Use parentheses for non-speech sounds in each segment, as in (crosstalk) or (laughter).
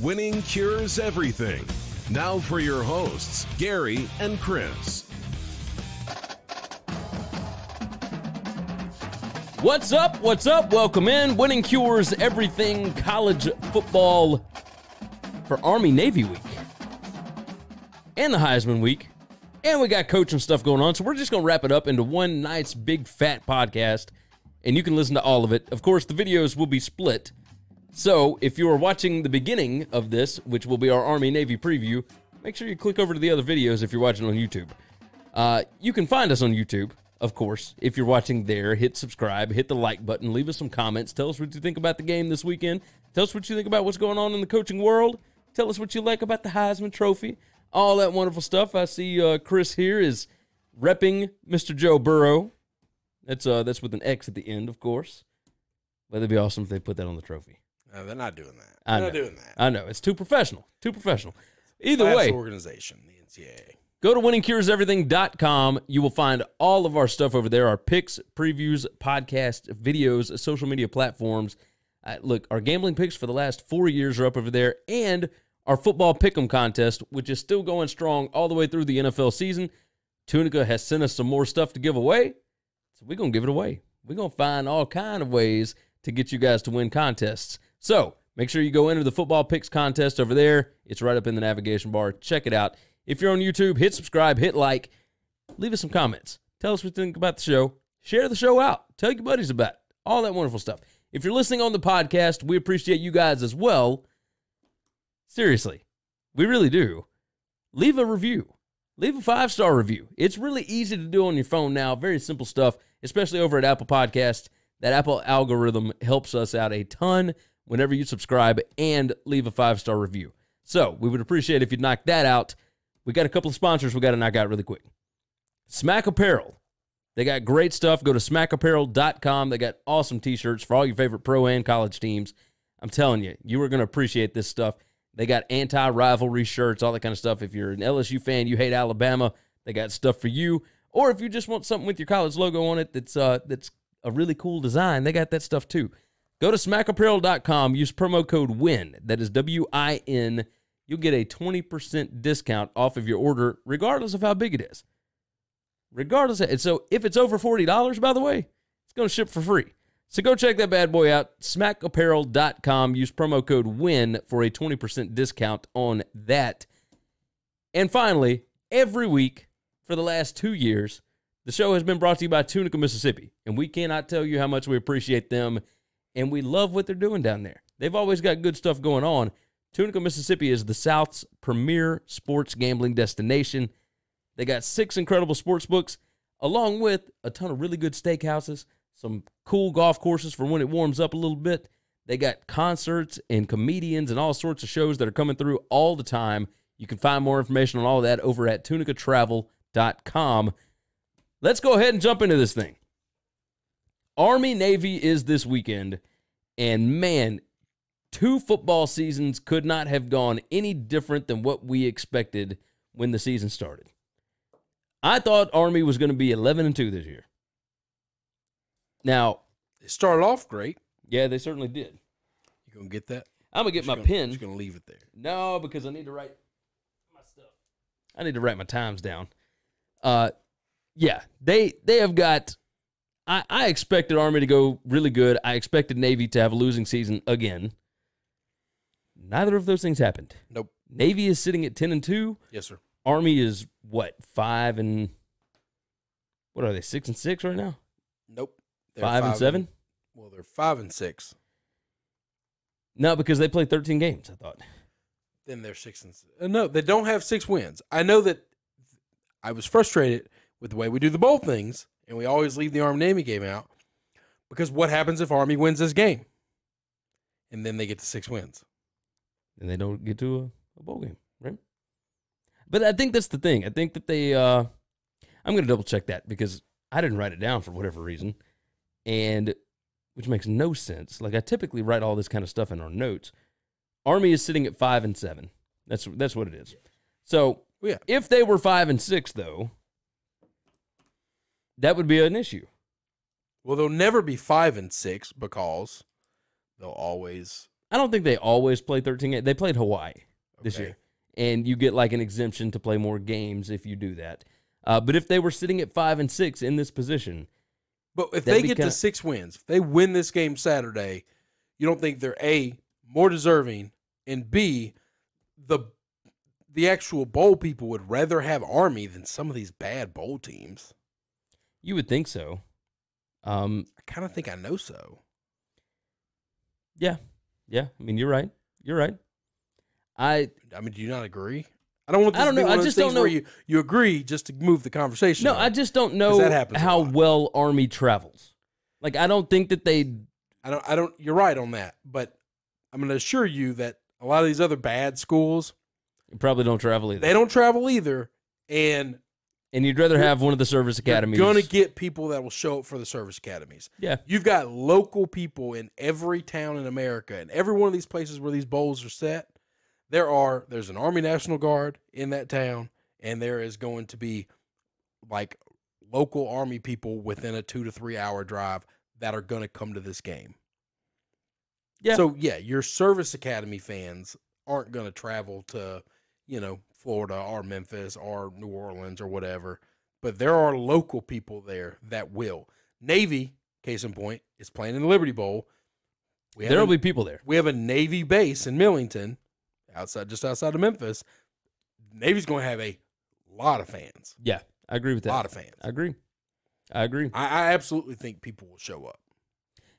Winning cures everything. Now for your hosts, Gary and Chris. What's up? What's up? Welcome in. Winning cures everything college football for Army Navy week and the Heisman week. And we got coaching stuff going on. So we're just going to wrap it up into one nice big fat podcast. And you can listen to all of it. Of course, the videos will be split. So if you are watching the beginning of this, which will be our Army Navy preview, make sure you click over to the other videos if you're watching on YouTube. Uh, you can find us on YouTube, of course. If you're watching there, hit subscribe, hit the like button, leave us some comments. Tell us what you think about the game this weekend. Tell us what you think about what's going on in the coaching world. Tell us what you like about the Heisman Trophy all that wonderful stuff. I see uh, Chris here is repping Mr. Joe Burrow. That's uh that's with an X at the end, of course. But it'd be awesome if they put that on the trophy. No, they're not doing that. I They're know. not doing that. I know it's too professional, too professional. Either Class way, organization, the NCAA. Go to winningcureseverything.com. You will find all of our stuff over there our picks, previews, podcast, videos, social media platforms. Uh, look, our gambling picks for the last four years are up over there, and our football pick'em contest, which is still going strong all the way through the NFL season. Tunica has sent us some more stuff to give away, so we're gonna give it away. We're gonna find all kind of ways to get you guys to win contests. So make sure you go enter the football picks contest over there. It's right up in the navigation bar. Check it out. If you're on YouTube, hit subscribe, hit like, leave us some comments. Tell us what you think about the show. Share the show out. Tell your buddies about it. All that wonderful stuff. If you're listening on the podcast, we appreciate you guys as well. Seriously, we really do. Leave a review. Leave a five star review. It's really easy to do on your phone now. Very simple stuff, especially over at Apple Podcast. That Apple algorithm helps us out a ton whenever you subscribe and leave a five star review. So we would appreciate if you'd knock that out. We got a couple of sponsors we got to knock out really quick. Smack Apparel. They got great stuff. Go to smackapparel.com. They got awesome t shirts for all your favorite pro and college teams. I'm telling you, you are going to appreciate this stuff. They got anti rivalry shirts, all that kind of stuff. If you're an LSU fan, you hate Alabama, they got stuff for you. Or if you just want something with your college logo on it that's uh, that's a really cool design, they got that stuff too. Go to smackapparel.com, use promo code WIN, that is W I N. You'll get a 20% discount off of your order, regardless of how big it is. Regardless of, so if it's over $40, by the way, it's going to ship for free. So go check that bad boy out. Smackapparel.com. Use promo code WIN for a 20% discount on that. And finally, every week for the last two years, the show has been brought to you by Tunica, Mississippi. And we cannot tell you how much we appreciate them and we love what they're doing down there. They've always got good stuff going on. Tunica, Mississippi is the South's premier sports gambling destination. They got six incredible sports books, along with a ton of really good steakhouses, some cool golf courses for when it warms up a little bit. They got concerts and comedians and all sorts of shows that are coming through all the time. You can find more information on all that over at tunicatravel.com. Let's go ahead and jump into this thing. Army Navy is this weekend, and man, two football seasons could not have gone any different than what we expected when the season started. I thought Army was going to be 11 and 2 this year. Now, It started off great. yeah, they certainly did. You gonna get that? I'm going to get Just my gonna- pen. Just gonna leave it there. No, because I need to write my stuff. I need to write my times down. Uh yeah, they they have got I, I expected Army to go really good. I expected Navy to have a losing season again. Neither of those things happened. Nope. Navy is sitting at 10 and 2. Yes, sir. Army is what? 5 and what are they? 6 and 6 right now? Nope. They're 5 and 7? well, they're five and six. No, because they played 13 games, I thought. Then they're six and six. Uh, no, they don't have six wins. I know that I was frustrated with the way we do the bowl things, and we always leave the Army Navy game out because what happens if Army wins this game? And then they get to six wins. and they don't get to a, a bowl game, right? But I think that's the thing. I think that they. Uh, I'm going to double check that because I didn't write it down for whatever reason, and which makes no sense. Like I typically write all this kind of stuff in our notes. Army is sitting at five and seven. That's that's what it is. So yeah. if they were five and six, though, that would be an issue. Well, they'll never be five and six because they'll always I don't think they always play 13 games. They played Hawaii this Okay. year, and you get like an exemption to play more games if you do that. Uh, but if they were sitting at five and six in this position, But if they get to kinda- six wins, if they win this game Saturday, you don't think they're a more deserving, and b the the actual bowl people would rather have Army than some of these bad bowl teams. You would think so. Um, I kind of think I know so. yeah, yeah. I mean, you're right. You're right. I I mean, do you not agree? I don't want this I don't to be know. I just don't know- you, you agree just to move the conversation. no, on. I just don't know that happens how well Army travels. Like, I don't think that they. I don't. I don't. You're right on that, but I'm going to assure you that a lot of these other bad schools Probably don't travel either. they don't travel either, and and you'd rather have one of the service academies. You're going to get people that will show up for the service academies. Yeah. You've got local people in every town in America, and every one of these places where these bowls are set, there are there's an Army National Guard in that town, and there is going to be like local Army people within a two to three hour drive that are going to come to this game. Yeah. So yeah, your service academy fans aren't going to travel to, you know, Florida or Memphis or New Orleans or whatever, but there are local people there that will. Navy, case in point, is playing in the Liberty Bowl. We There'll a, be people there. we have a Navy base in Millington, outside just outside of Memphis. Navy's going to have a lot of fans. Yeah, I agree with that. A lot of fans. I agree. I agree. I, I absolutely think people will show up.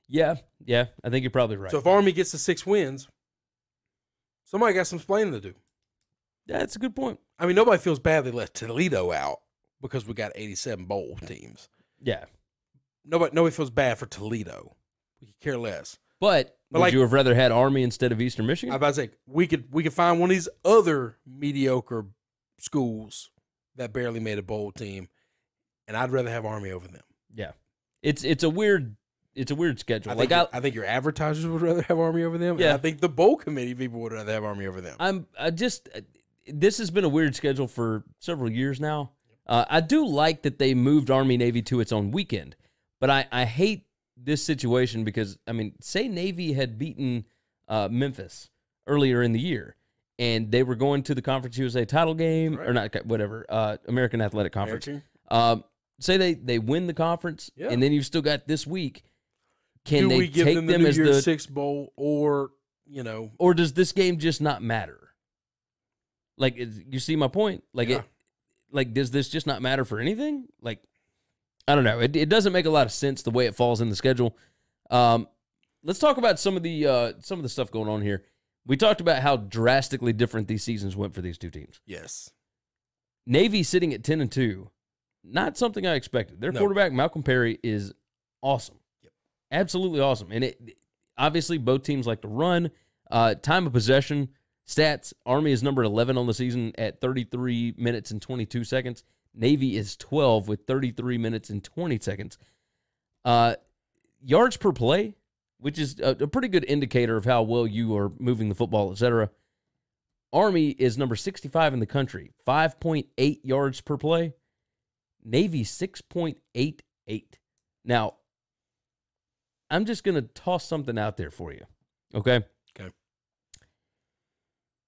Yeah, yeah. I think you're probably right. So if Army gets to six wins, somebody got some explaining to do. That's a good point. I mean, nobody feels bad they let Toledo out because we got 87 bowl teams. Yeah, Nobody, nobody feels bad for Toledo. We could care less. but, But would like- you have rather had Army instead of Eastern Michigan? I'm about to say we could we could find one of these other mediocre schools that barely made a bowl team, and I'd rather have Army over them. yeah, it's it's a weird it's a weird schedule. I like I, I think your advertisers would rather have Army over them. Yeah. and I think the bowl committee people would rather have Army over them. I'm I just this has been a weird schedule for several years now. Uh, I do like that they moved Army Navy to its own weekend, but I I hate this situation because I mean, say Navy had beaten uh, Memphis earlier in the year, and they were going to the Conference USA title game or not whatever uh, American Athletic Conference. American? Um, say they they win the conference, Yeah. and then you've still got this week. Can Do they we give take them the them as the Six bowl, or you know, or does this game just not matter? Like you see my point? Like Yeah. it like does this just not matter for anything? Like I don't know. It it doesn't make a lot of sense the way it falls in the schedule. Um let's talk about some of the uh some of the stuff going on here. We talked about how drastically different these seasons went for these two teams. yes, Navy sitting at 10 and 2. Not something I expected. Their No. quarterback Malcolm Perry is awesome. Yep. Absolutely awesome. And it obviously both teams like to run. Uh, time of possession stats Army is number 11 on the season at 33 minutes and 22 seconds. Navy is 12 with 33 minutes and 20 seconds. Uh, yards per play, which is a, a pretty good indicator of how well you are moving the football, etc. Army is number 65 in the country, 5.8 yards per play. Navy 6.88. Now, I'm just going to toss something out there for you. Okay? Okay.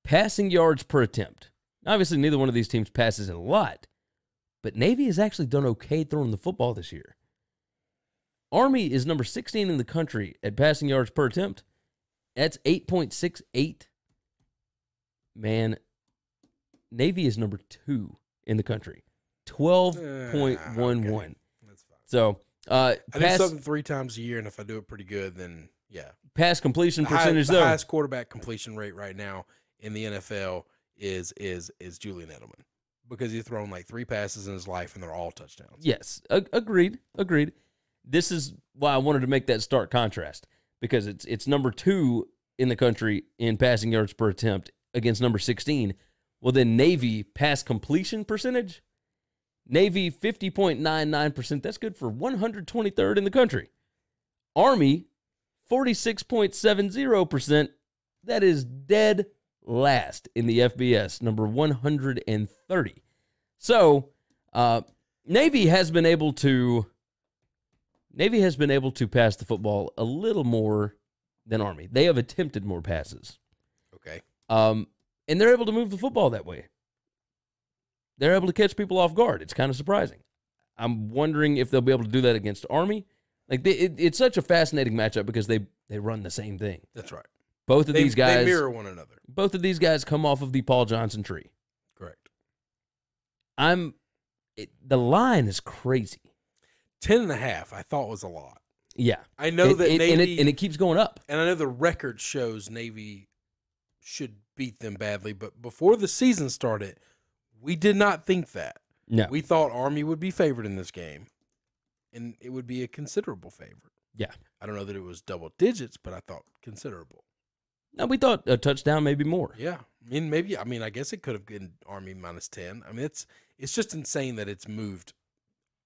Passing yards per attempt. Obviously, neither one of these teams passes a lot, but Navy has actually done okay throwing the football this year. Army is number 16 in the country at passing yards per attempt. That's 8.68. Man, Navy is number two in the country, 12.11. okay. that's fine. So, uh, I do pass, something three times a year, and if I do it pretty good, then yeah. pass completion high- percentage, the though. highest quarterback completion rate right now in the NFL is is is Julian Edelman because he's thrown like three passes in his life, and they're all touchdowns. Yes, agreed, agreed. This is why I wanted to make that stark contrast because it's it's number two in the country in passing yards per attempt against number sixteen. Well, then Navy pass completion percentage, Navy fifty point nine nine percent. That's good for one hundred twenty third in the country. Army forty six point seven zero percent. That is dead last in the FBS, number one hundred and thirty. So, uh, Navy has been able to Navy has been able to pass the football a little more than Army. They have attempted more passes. Okay. Um, and they're able to move the football that way. They're able to catch people off guard. It's kind of surprising. I'm wondering if they'll be able to do that against Army. Like they, it, it's such a fascinating matchup because they they run the same thing. That's right. Both of They, these guys, they mirror one another. both of these guys come off of the Paul Johnson tree. Correct. I'm it, the line is crazy. Ten and a half, I thought was a lot. Yeah, I know It- that it- Navy, and it and it keeps going up. and I know the record shows Navy should beat them badly, but before the season started, we did not think that. No, We thought Army would be favored in this game, and it would be a considerable favor. Yeah. I don't know that it was double digits, but I thought considerable. No, we thought a touchdown, maybe more. Yeah, I mean, maybe. I mean, I guess it could have been Army minus ten. I mean, it's it's just insane that it's moved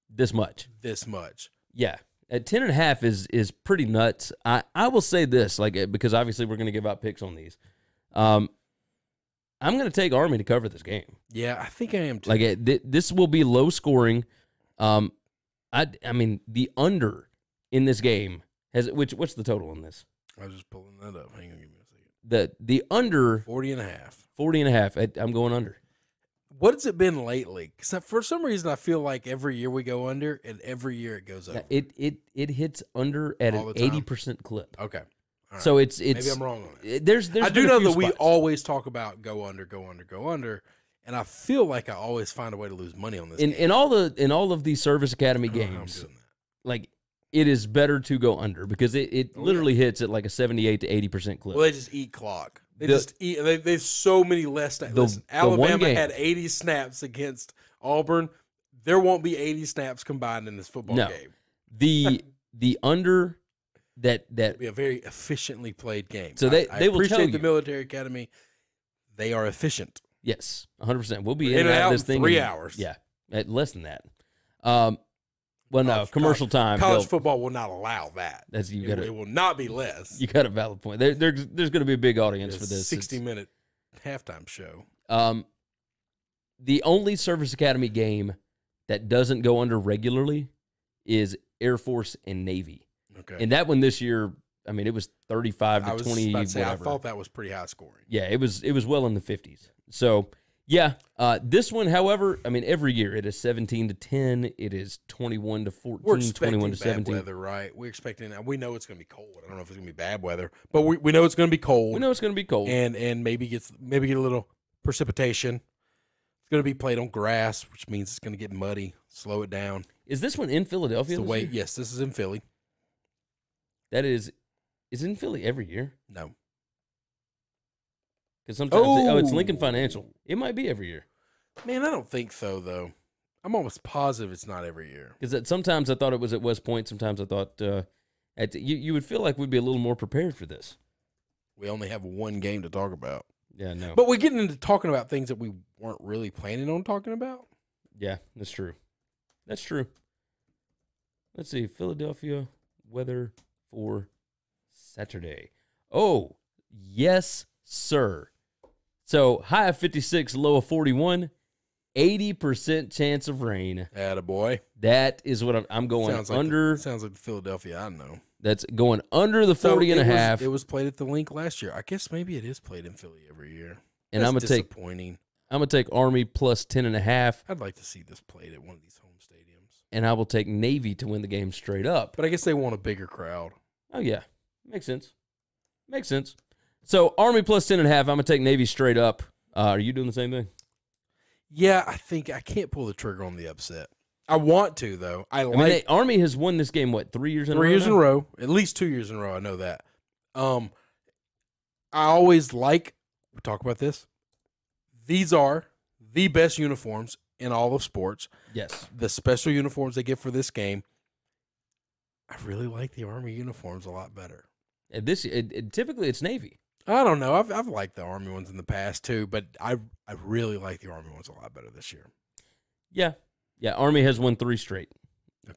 This much. this much. Yeah. At 10 and a half is is pretty nuts. I, I will say this, like uh, because obviously we're gonna give out picks on these. Um I'm gonna take Army to cover this game. Yeah, I think I am too. Like th- this will be low scoring. Um I I mean the under in this game has which what's the total on this? I was just pulling that up. Hang on, give me. The the under 40 and a half. 40 and a half. I, I'm going under. What has it been lately? Because for some reason, I feel like every year we go under, and every year it goes up. It it it hits under at All an time? 80% clip. Okay. All right. So it's it's maybe I'm wrong on that. it- There's there's I do know that we always talk about go under, go under, go under, and I feel like I always find a way to lose money on this. in game. in all the in all of these service academy (clears throat) games, like it is better to go under because it, it Oh, literally hits at like a 78 to 80 percent clip. Well, they just eat clock. They The- just eat. They, they've so many less snaps. The- Listen, Alabama had 80 snaps against Auburn. There won't be 80 snaps combined in this football No. game. the (laughs) the under that that It'll be a very efficiently played game. So I- they- I, they will tell appreciate the you. military academy. They are efficient. yes 100 percent we'll be In in, and out out this thing three in- hours. Yeah, at less than that. Um, well, no College- commercial time. College they'll- football will not allow that. That's you It, got it a will not be less. you got a valid point. There, there's there's going to be a big audience It's for this. 60 It's- minute halftime show. Um, the only Service Academy game that doesn't go under regularly is Air Force and Navy. Okay. And that one this year, I mean, it was 35 I to was 20 about to say, I thought that was pretty high scoring. yeah, it was it was well in the 50s. So, yeah, uh, this one, however, I mean, every year it is 17 to 10, it is 21 to 14, We're expecting 21 to bad 17. weather, right? We're expecting. That. We know it's going to be cold. I don't know if it's going to be bad weather, but we, we know it's going to be cold. We know it's going to be cold. and and maybe gets maybe get a little precipitation. It's going to be played on grass, which means it's going to get muddy. Slow it down. is this one in It's Philadelphia? the this way. Yes, this is in Philly. That is is it in Philly every year? No, Because sometimes they- oh, it's Lincoln Oh. Financial. It might be every year. man, I don't think so though. I'm almost positive it's not every year. Because sometimes I thought it was at West Point. Sometimes I thought uh, at you you would feel like we'd be a little more prepared for this. We only have one game to talk about, Yeah, no, but we're getting into talking about things that we weren't really planning on talking about. yeah, that's true. That's true. Let's see, Philadelphia weather for Saturday. Oh, yes, sir. So high of fifty six, low of forty one. 80% chance of rain. Attaboy. That is what I'm, I'm going sounds like under. The, sounds like Philadelphia. I don't know. that's going under the So 40 and a was- half. It was played at the Linc last year. I guess maybe it is played in Philly every year. and That's I'm going to take disappointing. I'm gonna take Army plus 10 and a half, I'd like to see this played at one of these home stadiums. and I will take Navy to win the game straight up. But I guess they want a bigger crowd. Oh yeah, makes sense. Makes sense. So Army plus 10 and a half. I'm gonna take Navy straight up. Uh, are you doing the same thing? Yeah, I think I can't pull the trigger on the upset. I want to though. I I like mean, they, Army has won this game what three years in three a row? years in a row, at least two years in a row. I know that. Um, I always like we talk about this. These are the best uniforms in all of sports. Yes. The special uniforms they get for this game. I really like the Army uniforms a lot better. And this it, it- typically it's Navy. I don't know. I've I've liked the Army ones in the past too, but I I really like the Army ones a lot better this year. Yeah. Yeah. Army has won three straight.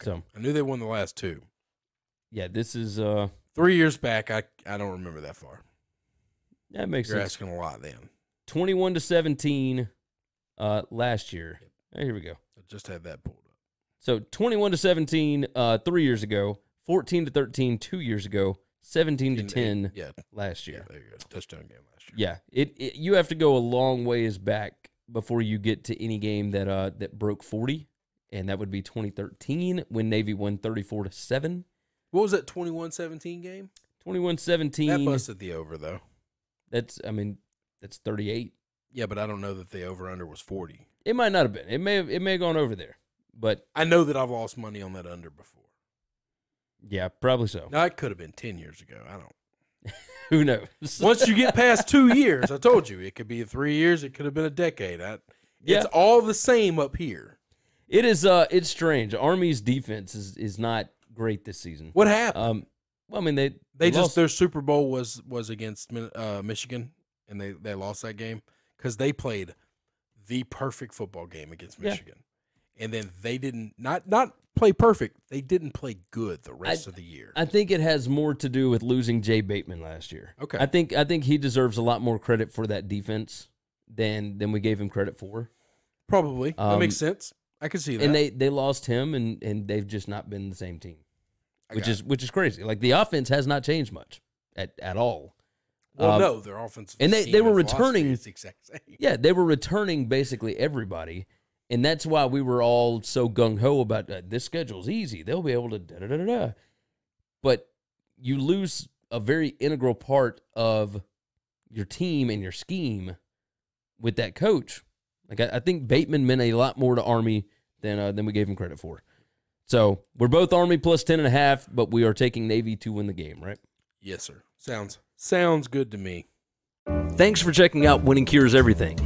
So I knew they won the last two. yeah, this is uh Three years back, I I don't remember that far. that makes You're sense. asking a lot then. 21 to 17 uh last year. Hey, here we go. I just had that pulled up. So 21 to 17 uh 3 years ago, 14 to 13 2 years ago, 17 to In- 10 Yeah, last yeah, year. there you go. Touchdown game last year. Yeah, it, it you have to go a long ways back before you get to any game that uh that broke 40 and that would be 2013 when Navy won 34 to 7. What was that 21-17 game? 21-17 That busted the over though. that's I mean that's 38. Yeah, but I don't know that the over under was 40. It might not have been. It may have it may have gone over there. But I know that I've lost money on that under before. Yeah, probably so. Now it could have been 10 years ago. I don't. (laughs) Who knows? (laughs) Once you get past 2 (laughs) years, I told you, it could be 3 years, it could have been a decade. I, Yeah. It's all the same up here. It is uh it's strange. Army's defense is is not great this season. What happened? Um well, I mean they they just lost- their Super Bowl was was against uh, Michigan and they they lost that game cuz they played the perfect football game against. Michigan. And then they didn't not not play perfect. They didn't play good the rest of the year. I think it has more to do with losing Jay Bateman last year. Okay. I think I think he deserves a lot more credit for that defense than than we gave him credit for. Probably. that Um, makes sense. I can see that. And they they lost him and and they've just not been the same team. I Which is which is crazy. Like the offense has not changed much at at all. Well, Um, no, their offense and they- they were returning- is the exact same. Yeah, they were returning basically everybody, and that's why we were all so gung ho about uh, this schedule's easy. They'll be able to da da da da. da. But you lose a very integral part of your team and your scheme with that coach. Like I, I think Bateman meant a lot more to Army than uh, than we gave him credit for. So we're both Army plus ten and a half, but we are taking Navy to win the game, right? Yes, sir. Sounds sounds good to me. Thanks for checking out Winning Cures Everything.